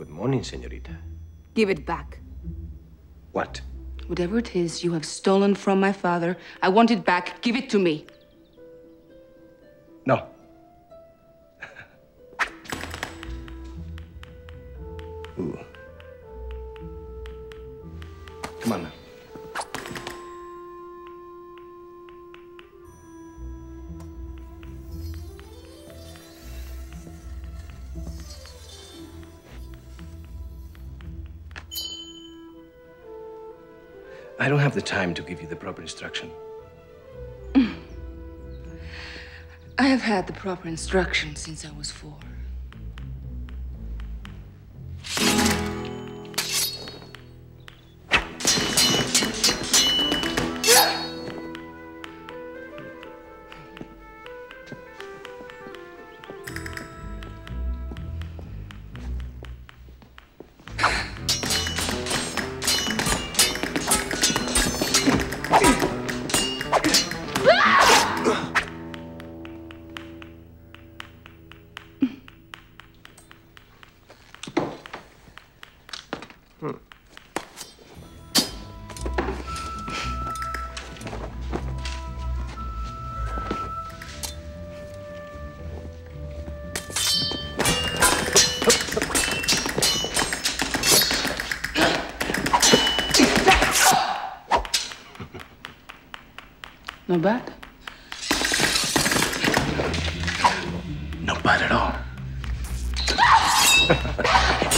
Good morning, senorita. Give it back. What? Whatever it is you have stolen from my father, I want it back. Give it to me. No. Ooh. Come on now. I don't have the time to give you the proper instruction. I have had the proper instruction since I was four. Not bad. Not bad at all.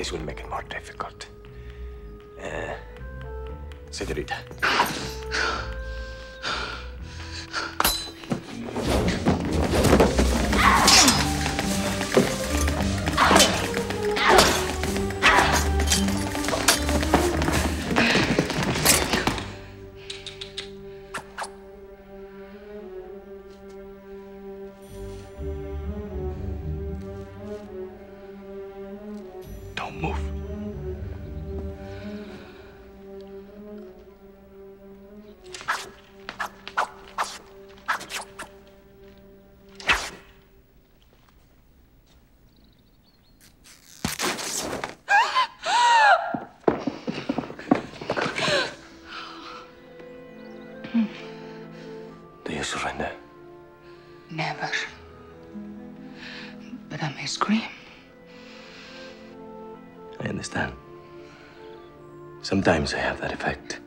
This will make it more difficult. Uh, senorita. Move. Do you surrender? Never. But I may scream. I understand. Sometimes I have that effect.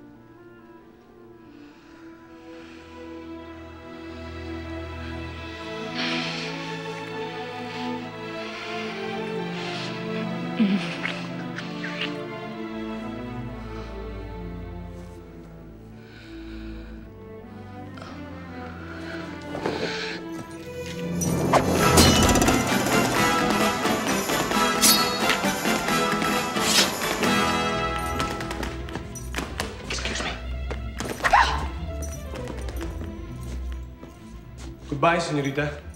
Excuse Goodbye, señorita.